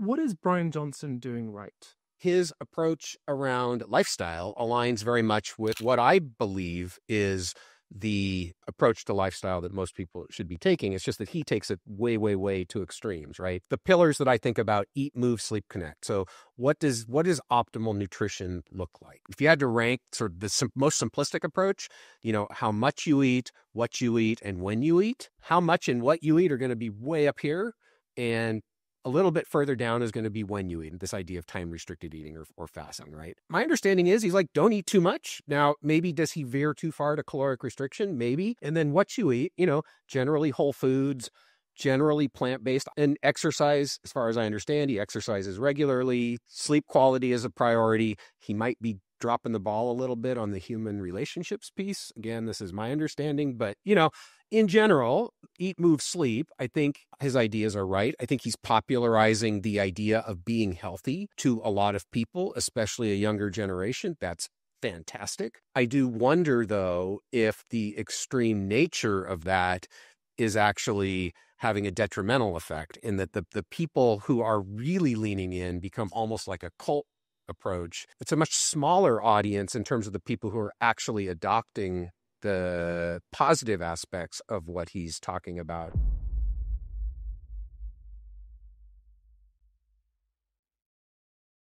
What is Bryan Johnson doing right? His approach around lifestyle aligns very much with what I believe is the approach to lifestyle that most people should be taking. It's just that he takes it way, way, way to extremes, right? The pillars that I think about eat, move, sleep, connect. So what does what does optimal nutrition look like? If you had to rank sort of the sim- most simplistic approach, you know, how much you eat, what you eat, and when you eat, how much and what you eat are going to be way up here. And a little bit further down is going to be when you eat this idea of time restricted eating or, or fasting, right? My understanding is he's like, don't eat too much. Now, maybe does he veer too far to caloric restriction? Maybe. And then what you eat, you know, generally whole foods, generally plant based, and exercise, as far as I understand, he exercises regularly. Sleep quality is a priority. He might be dropping the ball a little bit on the human relationships piece. Again, this is my understanding, but you know, in general, eat, move, sleep, I think his ideas are right. I think he's popularizing the idea of being healthy to a lot of people, especially a younger generation. That's fantastic. I do wonder, though, if the extreme nature of that is actually having a detrimental effect in that the, the people who are really leaning in become almost like a cult approach. It's a much smaller audience in terms of the people who are actually adopting the positive aspects of what he's talking about.